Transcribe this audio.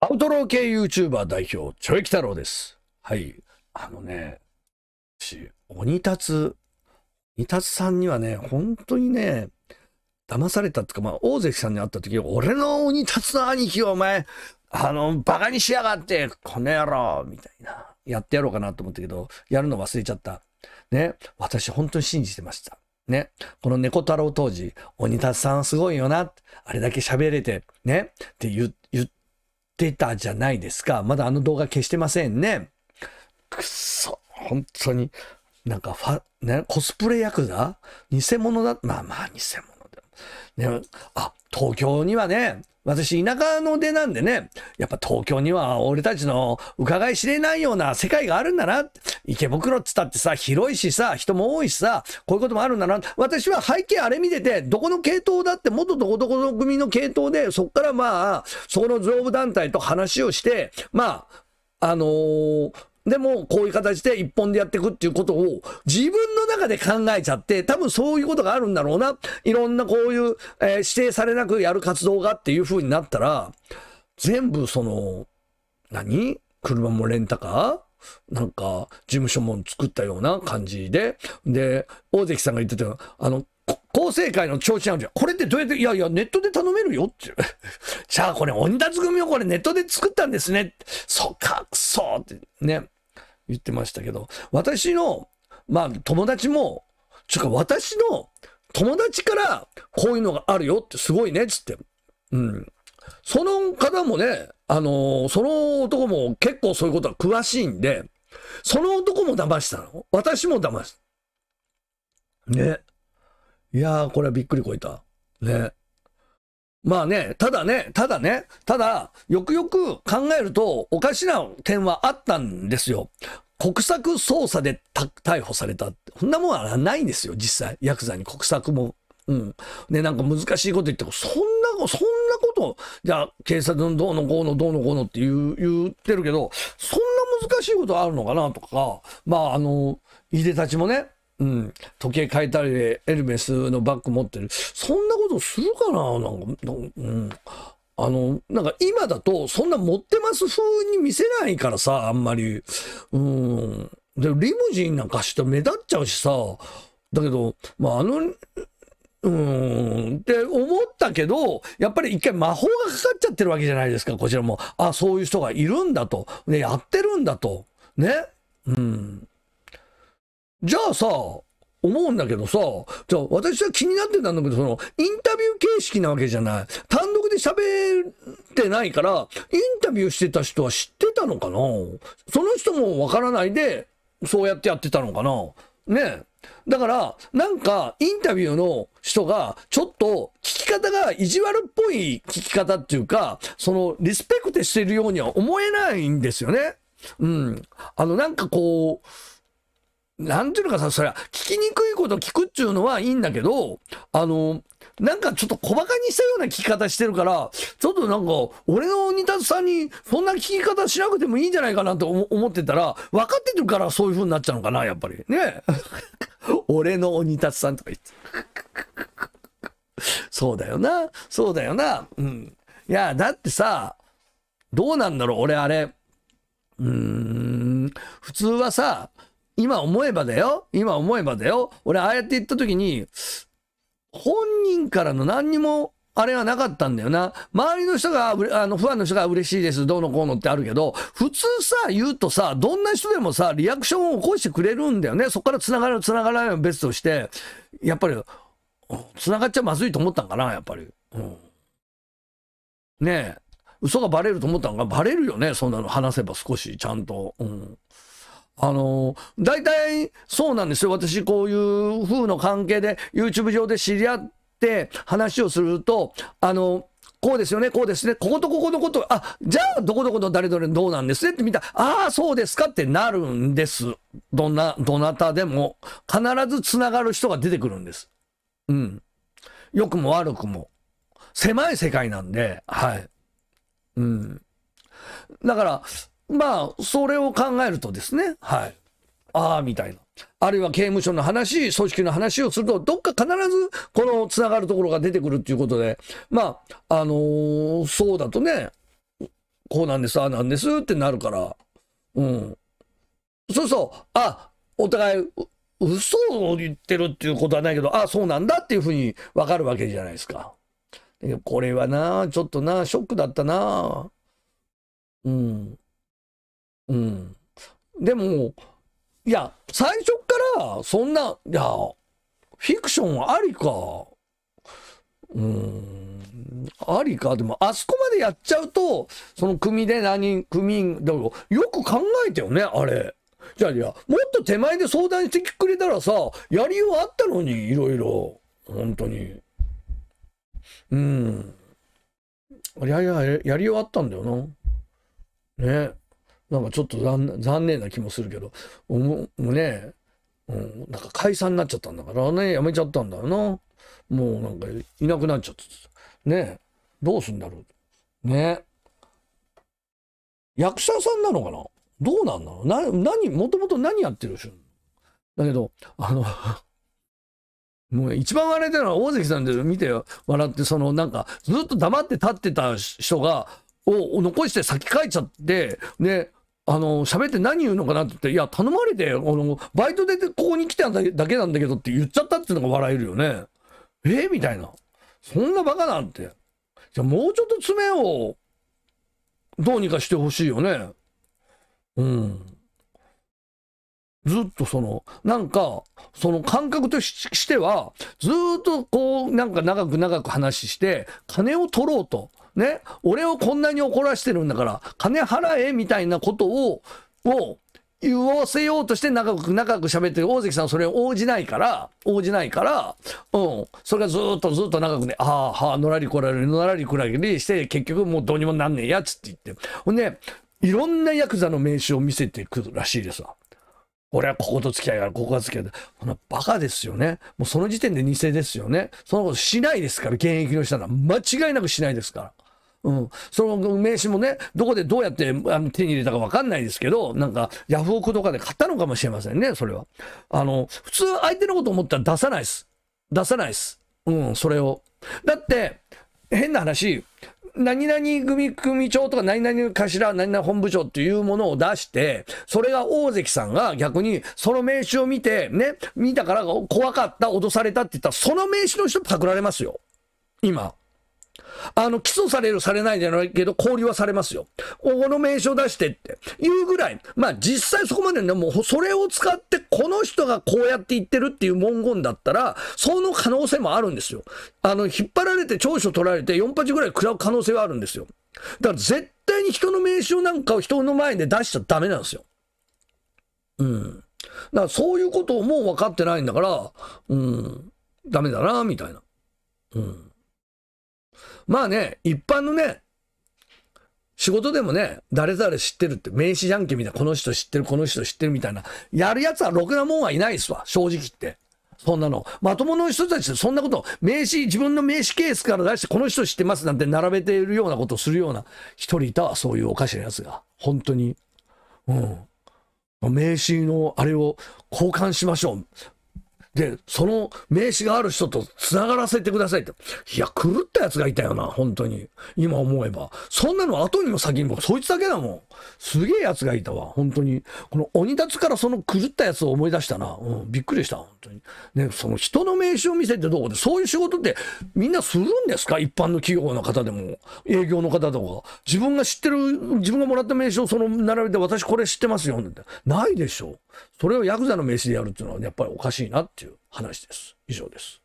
アウトロー系 YouTuber 代表、ちょいき太郎です。はい。あのね、私、鬼達、鬼達さんにはね、本当にね、騙されたっていうか、まあ、大関さんに会った時、俺の鬼達の兄貴をお前、あの、バカにしやがって、この野郎みたいな。やってやろうかなと思ったけど、やるの忘れちゃった。ね。私、本当に信じてました。ね。この猫太郎当時、鬼達さんすごいよな。あれだけ喋れて、ね。って言言ってたじゃないですか。まだあの動画消してませんね。くそ、本当に。なんかファ、ね、コスプレヤクザ？偽物だ？まあまあ偽物だ。ね、あ、東京にはね、私田舎の出なんでね、やっぱ東京には俺たちの伺い知れないような世界があるんだな。池袋っつったってさ、広いしさ、人も多いしさ、こういうこともあるんだな。私は背景あれ見てて、どこの系統だって元どこどこの組の系統で、そっからまあ、そこの上部団体と話をして、まあ、あのーでも、こういう形で一本でやっていくっていうことを自分の中で考えちゃって、多分そういうことがあるんだろうな。いろんなこういう、えー指定されなくやる活動がっていう風になったら、全部その、何？車もレンタカー？なんか、事務所も作ったような感じで、で、大関さんが言ってたあの、こ構成会の調子なんじゃん。これってどうやって、いやいや、ネットで頼めるよって。じゃあこれ、鬼立組をこれネットで作ったんですね。そっか、くそってね、言ってましたけど、私の、まあ、友達も、ちゅうか私の友達からこういうのがあるよってすごいね、つって。うん。その方もね、あのーその男も結構そういうことは詳しいんで、その男も騙したの。私も騙した。ね。いやー、これはびっくりこいた。ね。まあね、ただね、ただね、ただ、よくよく考えると、おかしな点はあったんですよ。国策捜査で逮捕されたって。そんなもんはないんですよ、実際。ヤクザに国策も。うん。ね、なんか難しいこと言っても、そんな、そんなこと、じゃあ、警察のどうのこうのどうのこうのって言う言ってるけど、そんな難しいことあるのかなとか、まあ、あの、いでたちもね、うん、時計変えたりでエルメスのバッグ持ってる。そんなことするかな？なんか、うん。あの、なんか今だとそんな持ってます風に見せないからさ、あんまり。うん。で、リムジンなんかして目立っちゃうしさ。だけど、まああの、うんって思ったけど、やっぱり一回魔法がかかっちゃってるわけじゃないですか、こちらも。あ、そういう人がいるんだと。やってるんだと。ね。うん。じゃあさ、思うんだけどさ、じゃあ私は気になってたんだけど、その、インタビュー形式なわけじゃない。単独で喋ってないから、インタビューしてた人は知ってたのかな？その人もわからないで、そうやってやってたのかな？ねだから、なんか、インタビューの人が、ちょっと、聞き方が意地悪っぽい聞き方っていうか、その、リスペクトしてるようには思えないんですよね。うん。あの、なんかこう、なんていうのかさ、それは、聞きにくいこと聞くっていうのはいいんだけど、あの、なんかちょっと小馬鹿にしたような聞き方してるから、ちょっとなんか、俺の鬼達さんにそんな聞き方しなくてもいいんじゃないかなと思思ってたら、分かってるからそういう風になっちゃうのかな、やっぱり。ね 俺の鬼達さんとか言って。そうだよな。そうだよな。うん。いや、だってさ、どうなんだろう、俺あれ。うーん、普通はさ、今思えばだよ。今思えばだよ。俺ああやって言った時に、本人からの何にも、あれはなかったんだよな。周りの人が、あの、ファンの人が嬉しいです、どうのこうのってあるけど、普通さ、言うとさ、どんな人でもさ、リアクションを起こしてくれるんだよね。そこから繋がる、繋がらないのは別として、やっぱり、繋がっちゃまずいと思ったんかな、やっぱり。うん、ねえ。嘘がバレると思ったのがバレるよね、そんなの話せば少し、ちゃんと。うんあの、大体そうなんですよ。私、こういう風の関係で YouTube 上で知り合って話をすると、あの、こうですよね、こうですね、こことここのこと、あ、じゃあ、どこどこの誰々どうなんですねって見たら、ああ、そうですかってなるんです。どんな、どなたでも、必ず繋がる人が出てくるんです。うん。良くも悪くも。狭い世界なんで、はい。うん。だから、まあ、それを考えるとですね、はい。ああ、みたいな。あるいは刑務所の話、組織の話をすると、どっか必ずこのつながるところが出てくるっていうことで、まあ、あのーそうだとね、こうなんです、ああなんですってなるから。うん。そうそう、あ、お互い、嘘を言ってるっていうことはないけど、ああ、そうなんだっていうふうにわかるわけじゃないですか。これはな、ちょっとな、ショックだったな。うん。うん。でも、いや、最初から、そんな、いや、フィクションありか。うん。ありか。でも、あそこまでやっちゃうと、その組で何、組、だからよく考えてよね、あれ。じゃあ、いや、もっと手前で相談してくれたらさ、やりようあったのに、いろいろ。本当に。うん。いやいや、やりようあったんだよな。ね。なんかちょっと残念な気もするけど、ももうね、うん、なんか解散になっちゃったんだからね、やめちゃったんだよな。もうなんかいなくなっちゃってねどうすんだろう。ね役者さんなのかな？どうなんだろう？な、何、もともと何やってる人だけど、あの、もう一番笑えたのは大関さんで見て笑って、そのなんかずっと黙って立ってた人が、を残して先帰っちゃって、で、あの、喋って何言うのかなって言って、いや、頼まれて、あの、バイトでここに来ただけだけなんだけどって言っちゃったっていうのが笑えるよね。えみたいな。そんなバカなんて。じゃもうちょっと爪を、どうにかしてほしいよね。うん。ずっとその、なんか、その感覚とししては、ずっとこう、なんか長く長く話して、金を取ろうと。ね。俺をこんなに怒らしてるんだから、金払えみたいなことを、を、言わせようとして長く長く喋ってる大関さんそれ応じないから、応じないから、うん。それがずっとずっと長くね、ああ、はあ、のらりこらり、のらりこらりして、結局もうどうにもなんねえやつって言って。ほんで、いろんなヤクザの名刺を見せてくるらしいですわ。俺はここと付き合いがある、ここが付き合いだ。こんなバカですよね。もうその時点で偽ですよね。そのことしないですから、現役の人は間違いなくしないですから。うん、その名刺もね、どこでどうやってあの手に入れたか分かんないですけど、なんかヤフオクとかで買ったのかもしれませんね、それは。あの、普通相手のこと思ったら出さないです。出さないです。うん、それを。だって、変な話、何々組組長とか何々頭、何々本部長っていうものを出して、それが大関さんが逆にその名刺を見て、ね、見たから怖かった、脅されたって言ったら、その名刺の人パクられますよ。今。あの、起訴される、されないじゃないけど、交流はされますよ。この名称出してっていうぐらい、まあ実際そこまでね、もうそれを使って、この人がこうやって言ってるっていう文言だったら、その可能性もあるんですよ。あの、引っ張られて聴取取られて4発ぐらい食らう可能性はあるんですよ。だから絶対に人の名称なんかを人の前で出しちゃダメなんですよ。うん。だからそういうことをもう分かってないんだから、うん、ダメだな、みたいな。うん。まあね、一般のね、仕事でもね、誰々知ってるって、名刺じゃんけんみたいな、この人知ってる、この人知ってるみたいな、やるやつはろくなもんはいないですわ、正直言って。そんなの。まともの人たちそんなこと、名刺、自分の名刺ケースから出して、この人知ってますなんて並べているようなことをするような一人いたわ、そういうおかしなやつが。本当に。うん。名刺のあれを交換しましょう。で、その名刺がある人と繋がらせてくださいって。いや、狂ったやつがいたよな、本当に。今思えば。そんなの後にも先にも、そいつだけだもん。すげえやつがいたわ、本当に。この鬼立つからその狂ったやつを思い出したな。うん、びっくりした、本当に。ね、その人の名刺を見せてどうで、そういう仕事ってみんなするんですか？一般の企業の方でも、営業の方とか。自分が知ってる、自分がもらった名刺をその並べて、私これ知ってますよ、なんて。ないでしょ。それをヤクザの名刺でやるっていうのはやっぱりおかしいなっていういう話です。以上です。